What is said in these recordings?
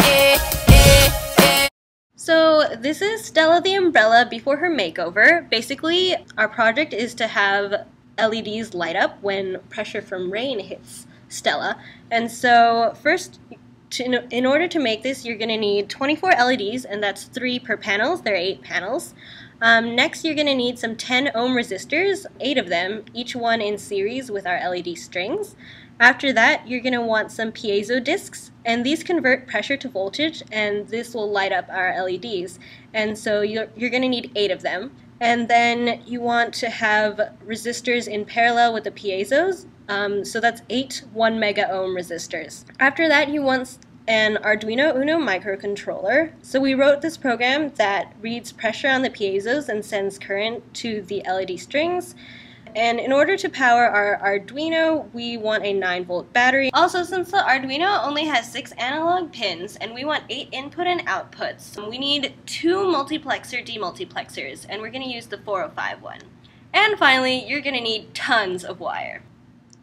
eh, eh, eh. So this is Stella the Umbrella before her makeover. Basically, our project is to have LEDs light up when pressure from rain hits Stella. And so first, to, in order to make this, you're going to need 24 LEDs, and that's three per panels. There are eight panels. Um, next, you're going to need some 10 ohm resistors, eight of them, each one in series with our LED strings. After that, you're going to want some piezo discs, and these convert pressure to voltage, and this will light up our LEDs. And so you're, you're going to need eight of them. And then you want to have resistors in parallel with the piezos, um, so that's eight 1 mega ohm resistors. After that, you want an Arduino Uno microcontroller. So we wrote this program that reads pressure on the piezos and sends current to the LED strings. And in order to power our Arduino, we want a 9 volt battery. Also, since the Arduino only has 6 analog pins and we want 8 input and outputs, we need 2 multiplexer demultiplexers, and we're going to use the 405 one. And finally, you're going to need tons of wire.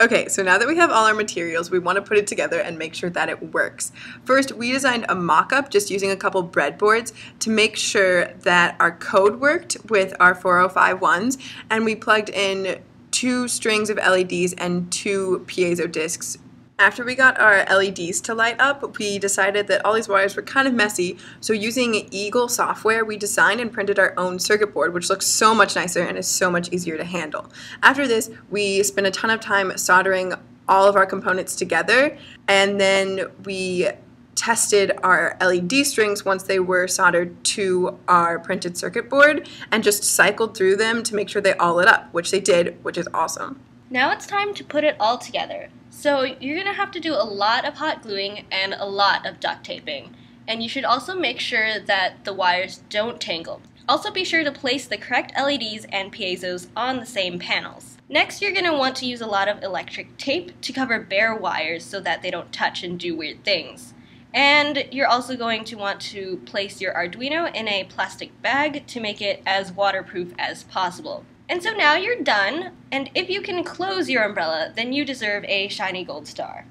Okay, so now that we have all our materials, we want to put it together and make sure that it works. First, we designed a mock-up just using a couple breadboards to make sure that our code worked with our 405 ones, and we plugged in two strings of LEDs and two piezo discs after we got our LEDs to light up, we decided that all these wires were kind of messy, so using Eagle software, we designed and printed our own circuit board, which looks so much nicer and is so much easier to handle. After this, we spent a ton of time soldering all of our components together, and then we tested our LED strings once they were soldered to our printed circuit board and just cycled through them to make sure they all lit up, which they did, which is awesome. Now it's time to put it all together. So you're going to have to do a lot of hot gluing and a lot of duct taping. And you should also make sure that the wires don't tangle. Also be sure to place the correct LEDs and piezos on the same panels. Next, you're going to want to use a lot of electric tape to cover bare wires so that they don't touch and do weird things. And you're also going to want to place your Arduino in a plastic bag to make it as waterproof as possible. And so now you're done, and if you can close your umbrella, then you deserve a shiny gold star.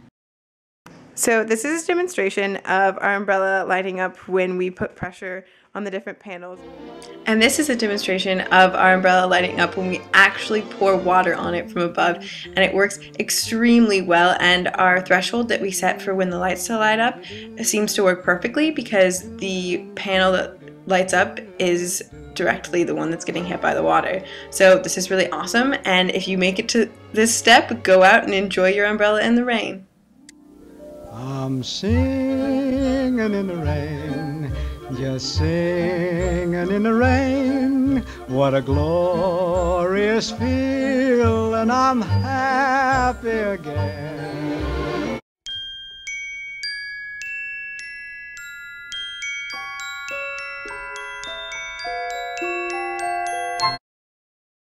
So this is a demonstration of our umbrella lighting up when we put pressure on the different panels. And this is a demonstration of our umbrella lighting up when we actually pour water on it from above and it works extremely well and our threshold that we set for when the lights to light up seems to work perfectly because the panel that lights up is directly the one that's getting hit by the water. So this is really awesome and if you make it to this step, go out and enjoy your umbrella in the rain. I'm singing in the rain, just singing in the rain. What a glorious feel, and I'm happy again.